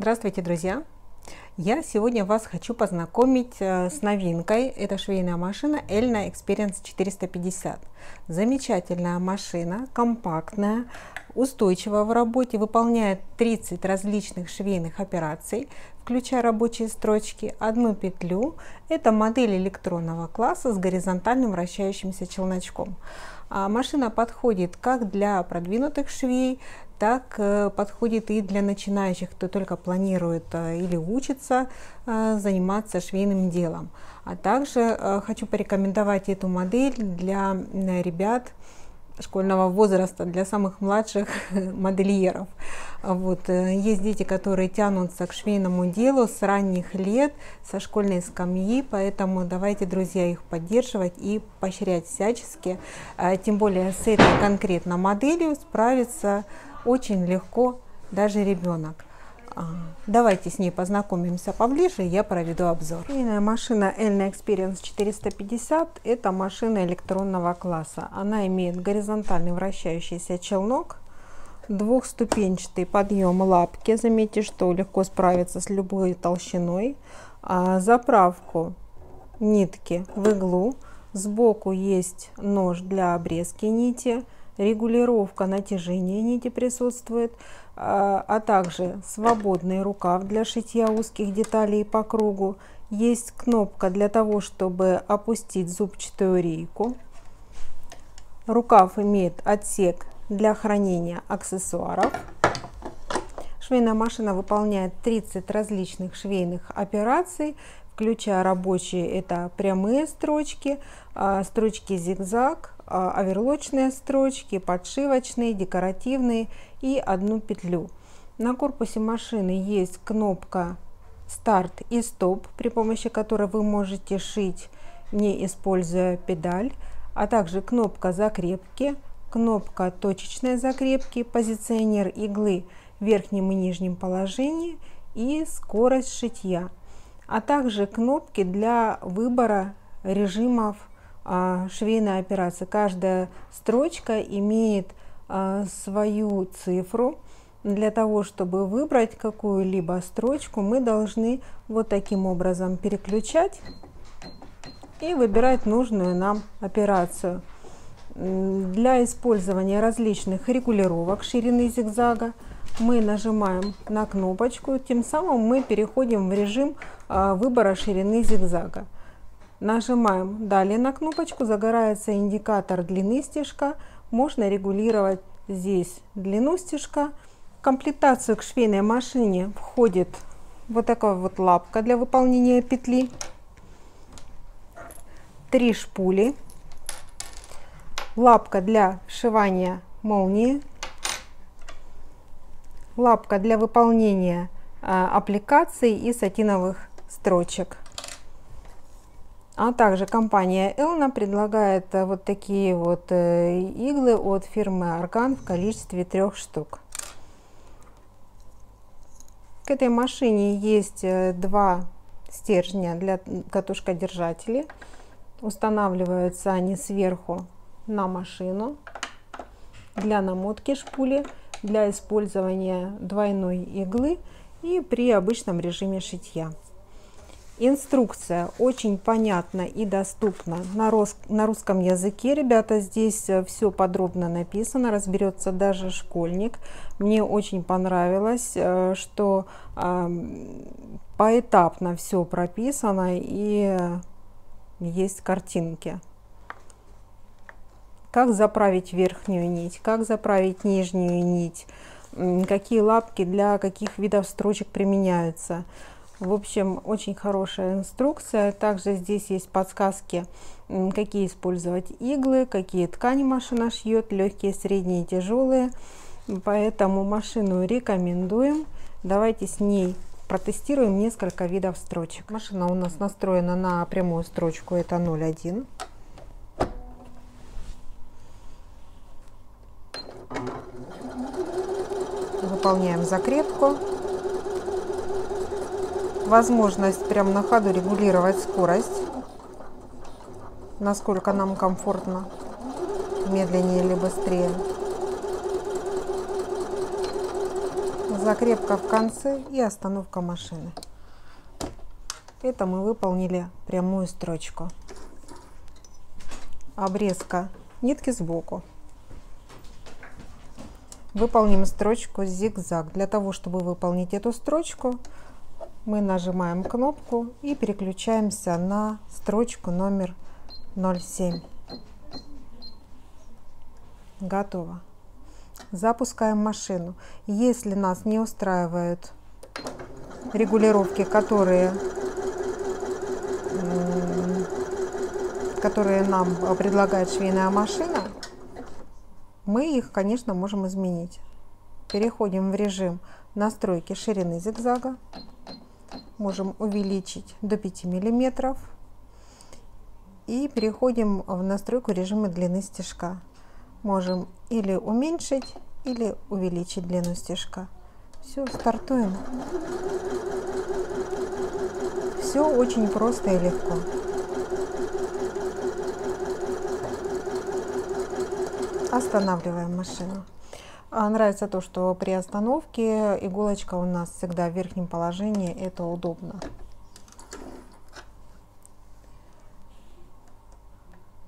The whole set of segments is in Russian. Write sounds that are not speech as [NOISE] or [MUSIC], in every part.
Здравствуйте, друзья! Я сегодня вас хочу познакомить э, с новинкой. Это швейная машина Elna Experience 450. Замечательная машина, компактная, устойчивая в работе, выполняет 30 различных швейных операций, включая рабочие строчки, одну петлю. Это модель электронного класса с горизонтальным вращающимся челночком. А машина подходит как для продвинутых швей, так э, подходит и для начинающих, кто только планирует э, или учится э, заниматься швейным делом. А также хочу порекомендовать эту модель для ребят школьного возраста, для самых младших [LAUGHS] модельеров. Вот. Есть дети, которые тянутся к швейному делу с ранних лет, со школьной скамьи, поэтому давайте, друзья, их поддерживать и поощрять всячески. Тем более с этой конкретно моделью справиться очень легко даже ребенок. Давайте с ней познакомимся поближе, я проведу обзор. Швейная машина Elna Experience 450 – это машина электронного класса. Она имеет горизонтальный вращающийся челнок, двухступенчатый подъем лапки. Заметьте, что легко справиться с любой толщиной. А, заправку нитки в иглу. Сбоку есть нож для обрезки нити – регулировка натяжения нити присутствует, а, а также свободный рукав для шитья узких деталей по кругу. Есть кнопка для того, чтобы опустить зубчатую рейку. Рукав имеет отсек для хранения аксессуаров. Швейная машина выполняет 30 различных швейных операций, включая рабочие, это прямые строчки, а, строчки зигзаг, оверлочные строчки, подшивочные, декоративные и одну петлю. На корпусе машины есть кнопка старт и стоп, при помощи которой вы можете шить, не используя педаль, а также кнопка закрепки, кнопка точечной закрепки, позиционер иглы в верхнем и нижнем положении и скорость шитья, а также кнопки для выбора режимов а, швейная операция. Каждая строчка имеет а, свою цифру. Для того, чтобы выбрать какую-либо строчку, мы должны вот таким образом переключать и выбирать нужную нам операцию. Для использования различных регулировок ширины зигзага мы нажимаем на кнопочку, тем самым мы переходим в режим а, выбора ширины зигзага. Нажимаем далее на кнопочку, загорается индикатор длины стежка. Можно регулировать здесь длину стежка. В комплектацию к швейной машине входит вот такая вот лапка для выполнения петли. Три шпули. Лапка для сшивания молнии. Лапка для выполнения а, аппликаций и сатиновых строчек. А также компания Elna предлагает э, вот такие вот э, иглы от фирмы Аркан в количестве трех штук. К этой машине есть э, два стержня для катушкодержателей. Устанавливаются они сверху на машину для намотки шпули, для использования двойной иглы и при обычном режиме шитья. Инструкция очень понятна и доступна на, рус, на русском языке. Ребята, здесь э, все подробно написано, разберется даже школьник. Мне очень понравилось, э, что поэтапно все прописано и есть картинки. Как заправить верхнюю нить, как заправить нижнюю нить, какие лапки для каких видов строчек применяются. В общем, очень хорошая инструкция. Также здесь есть подсказки, какие использовать иглы, какие ткани машина шьет, легкие, средние, тяжелые. Поэтому машину рекомендуем. Давайте с ней протестируем несколько видов строчек. Машина у нас настроена на прямую строчку, это 0,1. Выполняем закрепку возможность прямо на ходу регулировать скорость, насколько нам комфортно, медленнее или быстрее. закрепка в конце и остановка машины. Это мы выполнили прямую строчку. Обрезка нитки сбоку. Выполним строчку зигзаг. Для того, чтобы выполнить эту строчку, мы нажимаем кнопку и переключаемся на строчку номер 07. Готово. Запускаем машину. Если нас не устраивают регулировки, которые, которые нам предлагает швейная машина, мы их, конечно, можем изменить. Переходим в режим настройки ширины зигзага. Можем увеличить до 5 миллиметров. И переходим в настройку режима длины стежка. Можем или уменьшить, или увеличить длину стежка. Все, стартуем. Все очень просто и легко. Останавливаем машину. А нравится то, что при остановке иголочка у нас всегда в верхнем положении, это удобно.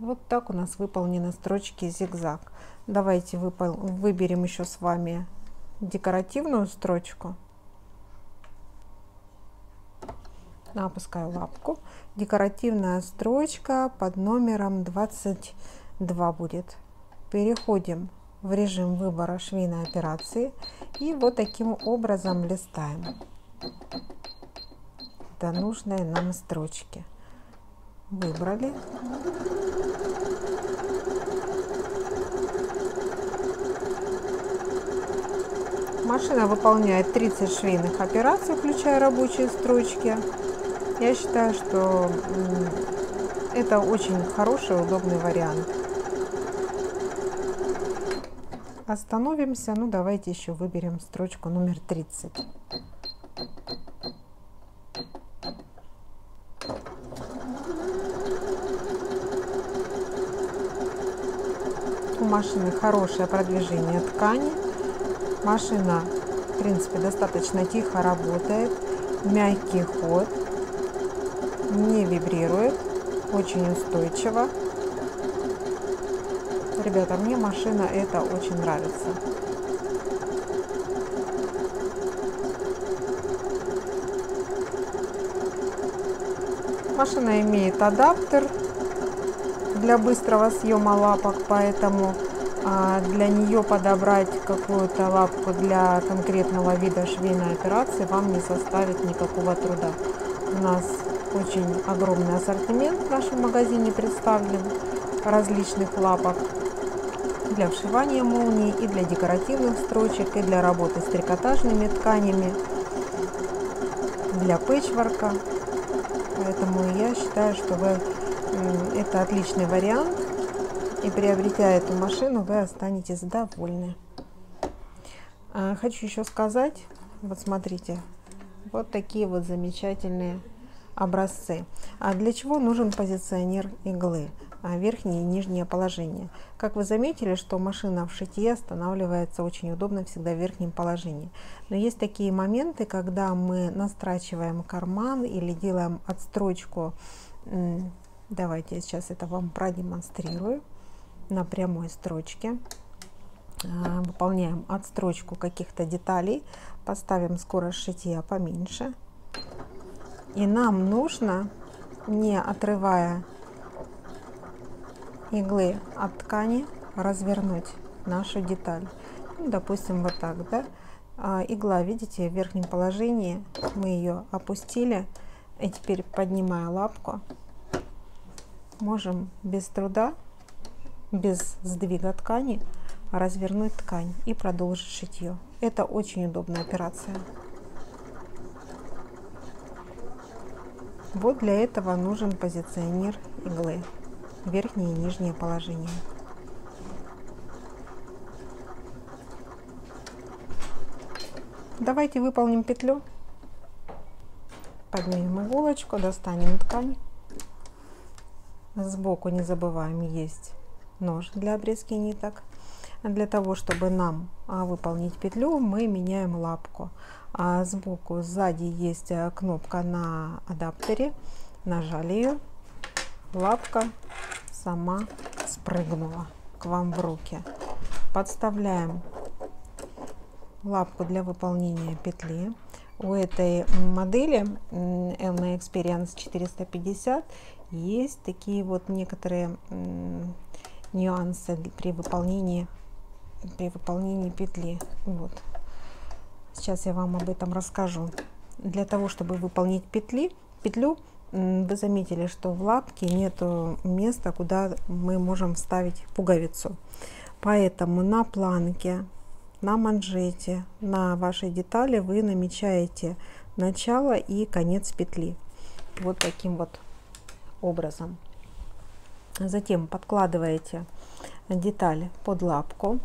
Вот так у нас выполнены строчки зигзаг. Давайте выберем еще с вами декоративную строчку. Опускаю лапку. Декоративная строчка под номером 22 будет переходим в режим выбора швейной операции и вот таким образом листаем до нужной нам строчки. Выбрали. Машина выполняет 30 швейных операций, включая рабочие строчки. Я считаю, что это очень хороший, удобный вариант. Остановимся. Ну, давайте еще выберем строчку номер 30. У машины хорошее продвижение ткани. Машина, в принципе, достаточно тихо работает. Мягкий ход. Не вибрирует. Очень устойчиво. Ребята, мне машина эта очень нравится. Машина имеет адаптер для быстрого съема лапок, поэтому а, для нее подобрать какую-то лапку для конкретного вида швейной операции вам не составит никакого труда. У нас очень огромный ассортимент в нашем магазине представлен различных лапок для вшивания молний, и для декоративных строчек, и для работы с трикотажными тканями, для пэтчворка. Поэтому я считаю, что вы, это отличный вариант. И приобретя эту машину, вы останетесь довольны. А, хочу еще сказать, вот смотрите, вот такие вот замечательные образцы. А для чего нужен позиционер иглы? А, верхнее и нижнее положение. Как вы заметили, что машина в шитье останавливается очень удобно всегда в верхнем положении. Но есть такие моменты, когда мы настрачиваем карман или делаем отстрочку. Давайте я сейчас это вам продемонстрирую на прямой строчке. А, выполняем отстрочку каких-то деталей, поставим скорость шитья поменьше. И нам нужно, не отрывая иглы от ткани развернуть нашу деталь. Ну, допустим, вот так, да? А, игла, видите, в верхнем положении мы ее опустили. И теперь, поднимая лапку, можем без труда, без сдвига ткани, развернуть ткань и продолжить шитье. Это очень удобная операция. Вот для этого нужен позиционер иглы верхнее и нижнее положение. Давайте выполним петлю. Поднимем иголочку, достанем ткань. Сбоку не забываем есть нож для обрезки ниток. Для того, чтобы нам а, выполнить петлю, мы меняем лапку. А сбоку, сзади есть а, кнопка на адаптере. Нажали ее, лапка сама спрыгнула к вам в руки. Подставляем лапку для выполнения петли. У этой модели Elna Experience 450 есть такие вот некоторые нюансы при выполнении при выполнении петли. Вот. Сейчас я вам об этом расскажу. Для того, чтобы выполнить петли, петлю, вы заметили, что в лапке нет места, куда мы можем вставить пуговицу. Поэтому на планке, на манжете, на вашей детали вы намечаете начало и конец петли. Вот таким вот образом. Затем подкладываете деталь под лапку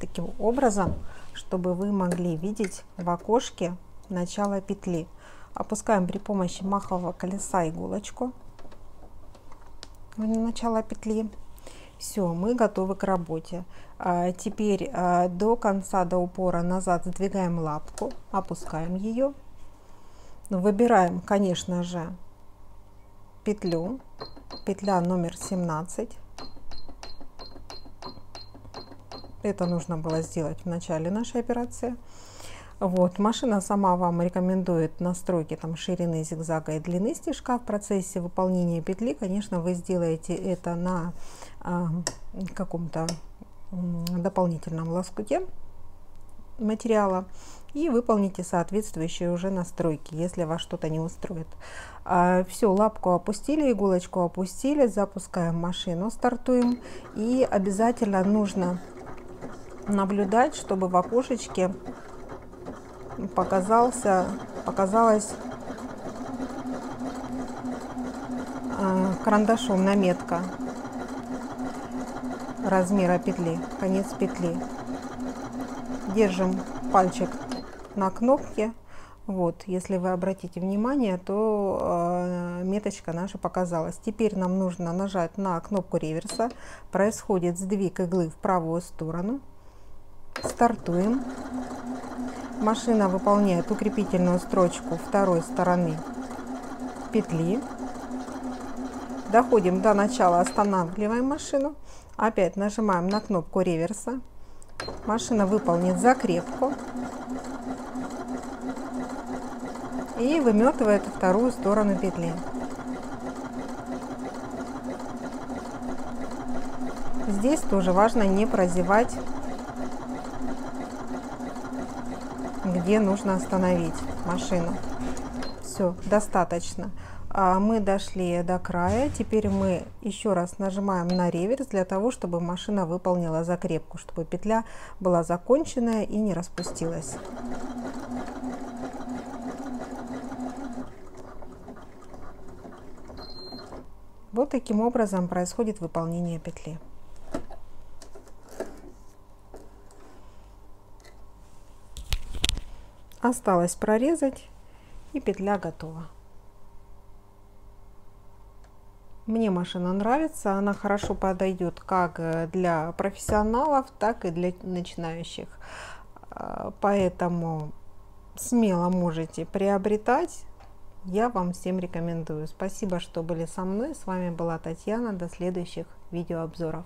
таким образом, чтобы вы могли видеть в окошке начало петли. Опускаем при помощи махового колеса иголочку в начало петли. Все, мы готовы к работе. А теперь а, до конца, до упора назад сдвигаем лапку, опускаем ее. Выбираем, конечно же, петлю, петля номер 17. Это нужно было сделать в начале нашей операции. Вот, машина сама вам рекомендует настройки там, ширины зигзага и длины стежка. В процессе выполнения петли, конечно, вы сделаете это на э, каком-то э, дополнительном лоскуте материала и выполните соответствующие уже настройки, если вас что-то не устроит. А, все, лапку опустили, иголочку опустили, запускаем машину, стартуем. И обязательно нужно наблюдать, чтобы в окошечке показался, показалась а, карандашом наметка размера петли, конец петли. Держим пальчик на кнопке. Вот, если вы обратите внимание, то э, меточка наша показалась. Теперь нам нужно нажать на кнопку реверса. Происходит сдвиг иглы в правую сторону. Стартуем. Машина выполняет укрепительную строчку второй стороны петли. Доходим до начала, останавливаем машину. Опять нажимаем на кнопку реверса. Машина выполнит закрепку. И выметывает вторую сторону петли. Здесь тоже важно не прозевать где нужно остановить машину. Все, достаточно. А мы дошли до края. Теперь мы еще раз нажимаем на реверс для того, чтобы машина выполнила закрепку, чтобы петля была законченная и не распустилась. Вот таким образом происходит выполнение петли. Осталось прорезать и петля готова. Мне машина нравится, она хорошо подойдет как для профессионалов, так и для начинающих. А, поэтому смело можете приобретать. Я вам всем рекомендую. Спасибо, что были со мной. С вами была Татьяна. До следующих видеообзоров.